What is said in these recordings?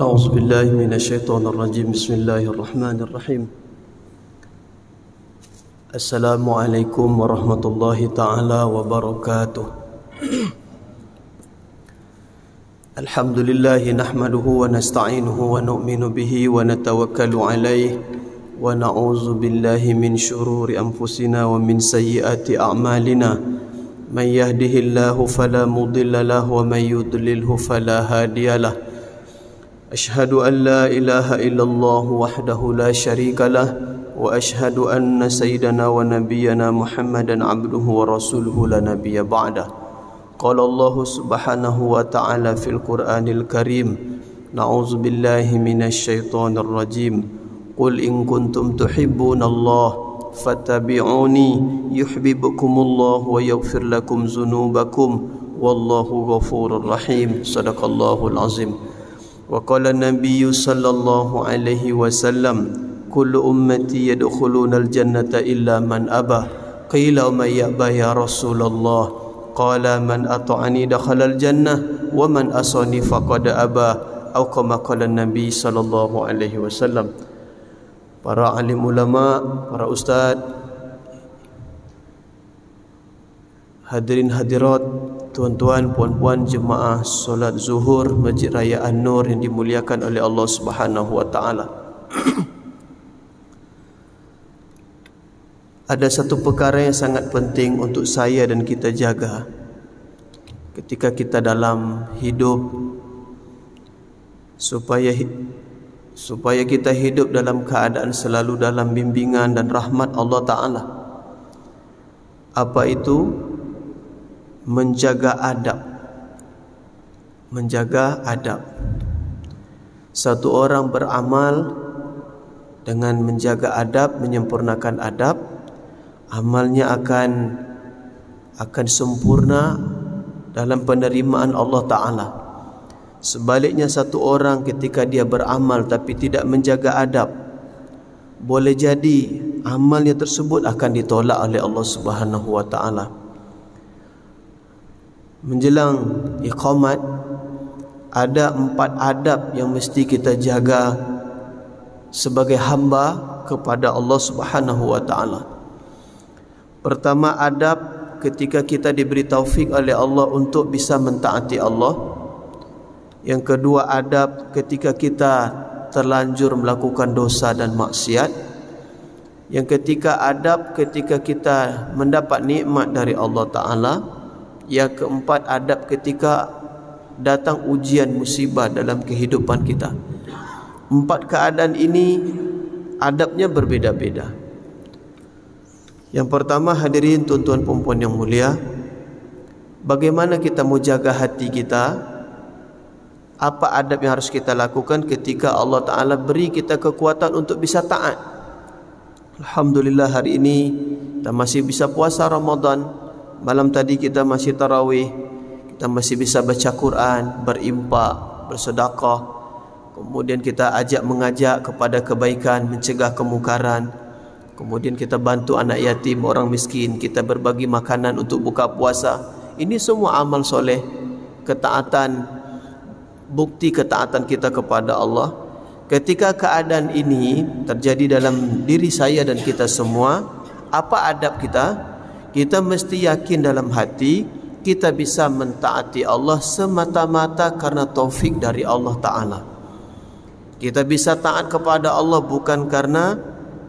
أعوذ بالله من الشيطان الرجيم بسم الله الرحمن الرحيم السلام عليكم ورحمة الله تعالى وبركاته الحمد لله نحمده ونستعينه ونؤمن به ونتوكل عليه ونعوذ بالله من شرور أنفسنا ومن سيئات أعمالنا من يهده الله فلا مضل له ومن يضلله فلا هادي له أشهد أن لا إله إلا الله وحده لا شريك له وأشهد أن سيدنا ونبينا محمدا عبده ورسوله لا نبي بعده قال الله سبحانه وتعالى في القرآن الكريم نعوذ بالله من الشيطان الرجيم قل إن كنتم تحبون الله فاتبعوني يحببكم الله ويغفر لكم ذنوبكم والله غفور رحيم صدق الله العظيم وقال النبي صلى الله عليه وسلم كل أمتي يدخلون الجنة إلا من أبى قيل ومن يأبى يا رسول الله قال من أطعني دخل الجنة ومن أصاني فقد أبى أو كما قال النبي صلى الله عليه وسلم para alim ulama, para ustaz, hadirin hadirat, tuan-tuan, puan-puan jemaah solat zuhur Masjid Raya An-Nur yang dimuliakan oleh Allah Subhanahu wa taala. Ada satu perkara yang sangat penting untuk saya dan kita jaga ketika kita dalam hidup supaya supaya kita hidup dalam keadaan selalu dalam bimbingan dan rahmat Allah taala. Apa itu? Menjaga adab. Menjaga adab. Satu orang beramal dengan menjaga adab, menyempurnakan adab, amalnya akan akan sempurna dalam penerimaan Allah taala. Sebaliknya satu orang ketika dia beramal tapi tidak menjaga adab boleh jadi amalnya tersebut akan ditolak oleh Allah Subhanahu wa taala. Menjelang iqamat ada empat adab yang mesti kita jaga sebagai hamba kepada Allah Subhanahu wa taala. Pertama adab ketika kita diberi taufik oleh Allah untuk bisa mentaati Allah yang kedua adab ketika kita terlanjur melakukan dosa dan maksiat. Yang ketiga adab ketika kita mendapat nikmat dari Allah Taala. Yang keempat adab ketika datang ujian musibah dalam kehidupan kita. Empat keadaan ini adabnya berbeda-beda. Yang pertama hadirin tuan-tuan perempuan yang mulia, bagaimana kita menjaga hati kita apa adab yang harus kita lakukan ketika Allah Ta'ala beri kita kekuatan untuk bisa taat Alhamdulillah hari ini kita masih bisa puasa Ramadan malam tadi kita masih tarawih kita masih bisa baca Quran berimpak bersedekah. Kemudian kita ajak mengajak kepada kebaikan mencegah kemungkaran kemudian kita bantu anak yatim orang miskin kita berbagi makanan untuk buka puasa. Ini semua amal soleh ketaatan bukti ketaatan kita kepada Allah. Ketika keadaan ini terjadi dalam diri saya dan kita semua apa adab kita kita mesti yakin dalam hati kita bisa mentaati Allah semata-mata karena taufik dari Allah taala. Kita bisa taat kepada Allah bukan karena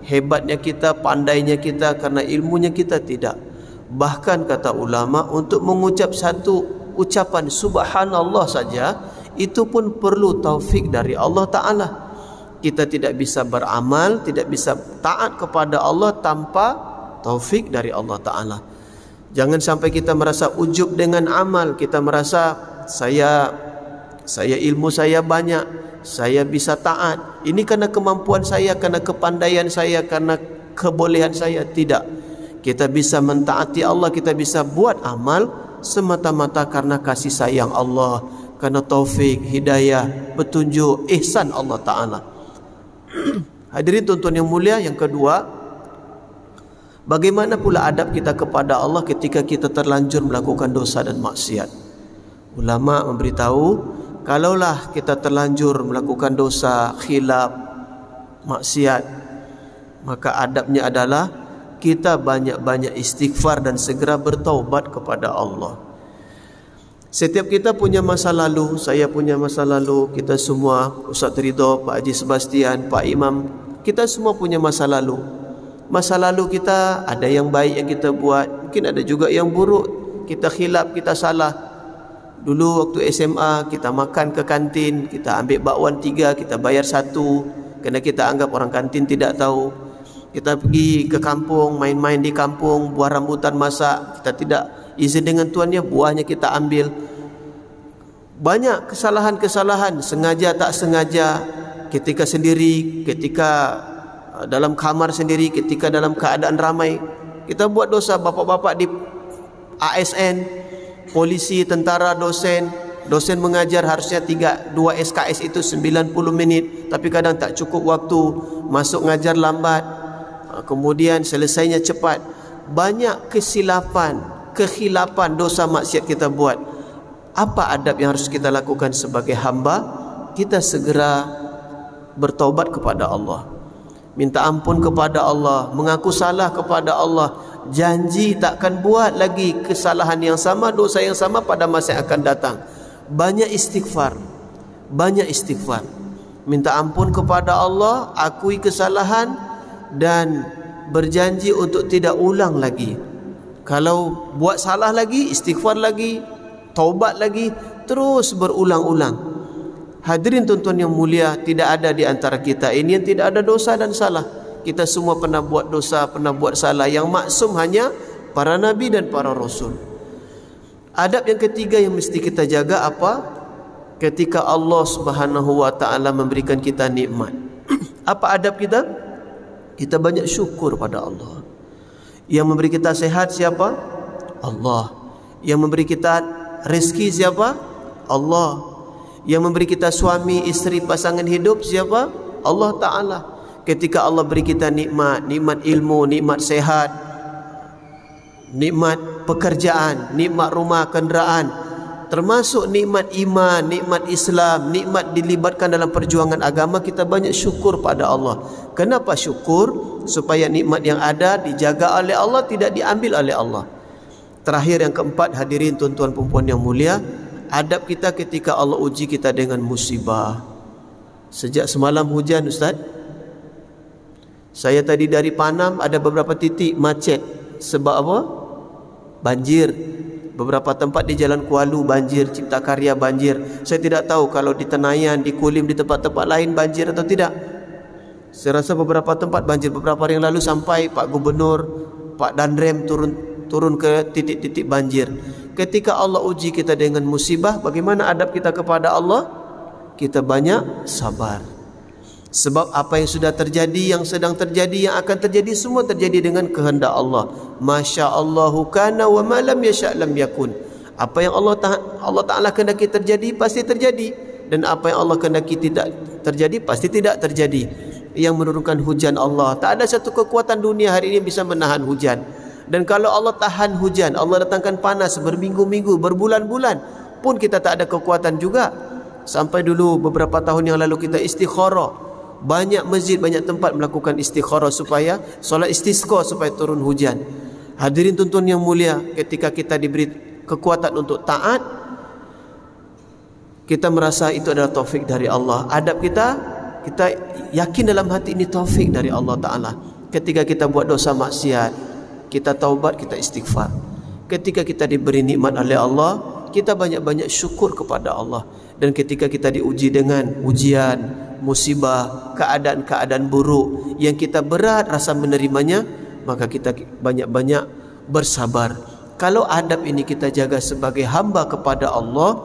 hebatnya kita pandainya kita karena ilmunya kita tidak. Bahkan kata ulama untuk mengucap satu ucapan subhanallah saja itu pun perlu taufik dari Allah Ta'ala. Kita tidak bisa beramal tidak bisa taat kepada Allah tanpa taufik dari Allah Ta'ala. Jangan sampai kita merasa ujub dengan amal. Kita merasa saya saya ilmu saya banyak saya bisa taat. Ini karena kemampuan saya karena kepandaian saya karena kebolehan saya. Tidak. Kita bisa mentaati Allah kita bisa buat amal semata-mata karena kasih sayang Allah karena taufik, hidayah, petunjuk, ihsan Allah Ta'ala. Hadirin tuan-tuan yang mulia, yang kedua, bagaimana pula adab kita kepada Allah ketika kita terlanjur melakukan dosa dan maksiat? Ulama memberitahu, kalaulah kita terlanjur melakukan dosa khilaf maksiat maka adabnya adalah kita banyak-banyak istighfar dan segera bertaubat kepada Allah. Setiap kita punya masa lalu, saya punya masa lalu, kita semua, Ustaz Ridho, Pak Haji Sebastian, Pak Imam, kita semua punya masa lalu. Masa lalu kita ada yang baik yang kita buat, mungkin ada juga yang buruk. Kita khilaf, kita salah. Dulu waktu SMA kita makan ke kantin, kita ambil bakwan tiga, kita bayar satu, kerana kita anggap orang kantin tidak tahu. Kita pergi ke kampung, main-main di kampung, buah rambutan masak, kita tidak izin dengan tuannya buahnya kita ambil banyak kesalahan-kesalahan sengaja tak sengaja ketika sendiri ketika dalam kamar sendiri ketika dalam keadaan ramai kita buat dosa. Bapak-bapak di ASN polisi tentara dosen. Dosen mengajar harusnya 3 2 SKS itu 90 minit tapi kadang tak cukup waktu. Masuk ngajar lambat. Uh, kemudian selesainya cepat. Banyak kesilapan kekhilapan dosa maksiat kita buat. Apa adab yang harus kita lakukan sebagai hamba? Kita segera bertaubat kepada Allah minta ampun kepada Allah mengaku salah kepada Allah. Janji takkan buat lagi kesalahan yang sama dosa yang sama pada masa yang akan datang. Banyak istighfar. Banyak istighfar. Minta ampun kepada Allah akui kesalahan dan berjanji untuk tidak ulang lagi. Kalau buat salah lagi, istighfar lagi, taubat lagi, terus berulang-ulang. Hadirin tuan-tuan yang mulia, tidak ada di antara kita ini yang tidak ada dosa dan salah. Kita semua pernah buat dosa, pernah buat salah. Yang maksum hanya para nabi dan para rasul. Adab yang ketiga yang mesti kita jaga apa? Ketika Allah Subhanahu wa taala memberikan kita nikmat. apa adab kita? Kita banyak syukur pada Allah. Yang memberi kita sehat siapa? Allah. Yang memberi kita rezeki siapa? Allah. Yang memberi kita suami, isteri, pasangan hidup siapa? Allah Ta'ala. Ketika Allah beri kita nikmat, nikmat ilmu, nikmat sehat, nikmat pekerjaan, nikmat rumah, kenderaan, termasuk nikmat iman, nikmat Islam, nikmat dilibatkan dalam perjuangan agama kita banyak syukur pada Allah. Kenapa syukur? Supaya nikmat yang ada dijaga oleh Allah tidak diambil oleh Allah. Terakhir yang keempat hadirin tuan-tuan puan yang mulia, adab kita ketika Allah uji kita dengan musibah. Sejak semalam hujan Ustaz. Saya tadi dari Panam ada beberapa titik macet sebab apa? Banjir Beberapa tempat di Jalan Kualu banjir, Cipta Karya banjir. Saya tidak tahu kalau di Tenayan, di Kulim, di tempat-tempat lain banjir atau tidak. Saya rasa beberapa tempat banjir. Beberapa hari yang lalu sampai Pak Gubernur, Pak Danrem turun turun ke titik-titik banjir. Ketika Allah uji kita dengan musibah, bagaimana adab kita kepada Allah? Kita banyak sabar. Sebab apa yang sudah terjadi, yang sedang terjadi, yang akan terjadi semua terjadi dengan kehendak Allah. Masya Allahu kana wa malam yasha lam yakun. Apa yang Allah Allah Taala kehendaki terjadi pasti terjadi dan apa yang Allah kehendaki tidak terjadi pasti tidak terjadi. Yang menurunkan hujan Allah. Tak ada satu kekuatan dunia hari ini bisa menahan hujan. Dan kalau Allah tahan hujan, Allah datangkan panas berminggu-minggu, berbulan-bulan, pun kita tak ada kekuatan juga. Sampai dulu beberapa tahun yang lalu kita istikharah. Banyak masjid banyak tempat melakukan istikharah supaya solat istisqa supaya turun hujan. Hadirin tuntun yang mulia ketika kita diberi kekuatan untuk taat kita merasa itu adalah taufik dari Allah. Adab kita kita yakin dalam hati ini taufik dari Allah taala. Ketika kita buat dosa maksiat kita taubat kita istighfar ketika kita diberi nikmat oleh Allah kita banyak-banyak syukur kepada Allah dan ketika kita diuji dengan ujian musibah, keadaan-keadaan buruk yang kita berat rasa menerimanya, maka kita banyak-banyak bersabar. Kalau adab ini kita jaga sebagai hamba kepada Allah,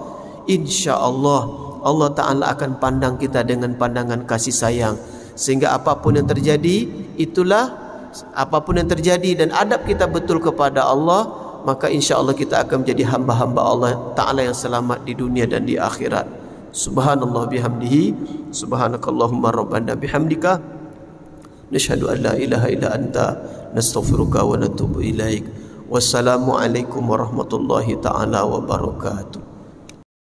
insya Allah Allah Ta'ala akan pandang kita dengan pandangan kasih sayang. Sehingga apapun yang terjadi, itulah apapun yang terjadi dan adab kita betul kepada Allah, maka insya Allah kita akan menjadi hamba-hamba Allah Ta'ala yang selamat di dunia dan di akhirat. Subhanallah bihamdihi. Subhanakallahumma rabbana bihamdika. Nashhadu an la ilaha illa anta. Nastaghfiruka wa natubu ilaik. Wassalamualaikum warahmatullahi ta'ala wabarakatuh